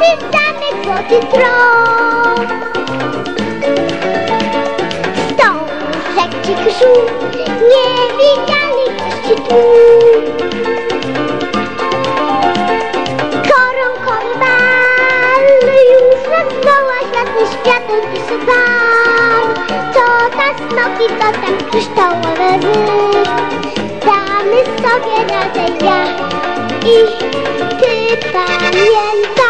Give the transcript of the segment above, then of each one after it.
cały zamek złoty tron. Tą rzeczy krzu, niewidziany gości tu. Koronkowy bal, już nas zdoła światły światem pisze bal. Co ta snoki, to ten kryształowy zysk. Damy sobie radę ja i ty pamiętaj.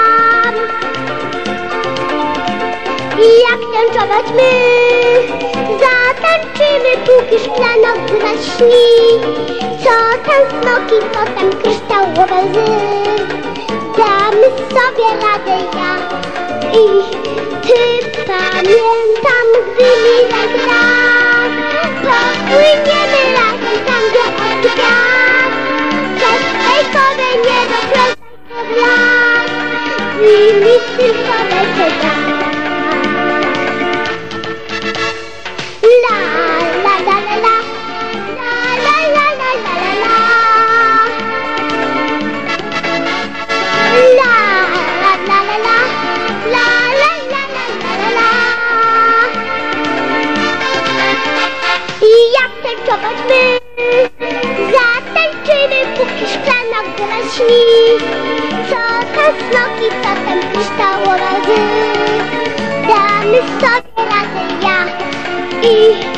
I jak tańczować my, zatańczymy, póki szklana śni. Co tam smoki, co tam kryształowe łzy, damy sobie radę ja i ty pamiętam, gdy mi tak raz, popłyniemy razem tam, gdzie od gwiazd, przez bajkowe niebo, przez bajkowy las, i mi tylko lecę jak tańczować my, zatańczymy, póki szklana góra śni. Co tam smoki, co tam kryształowe łzy, damy sobie radę ja i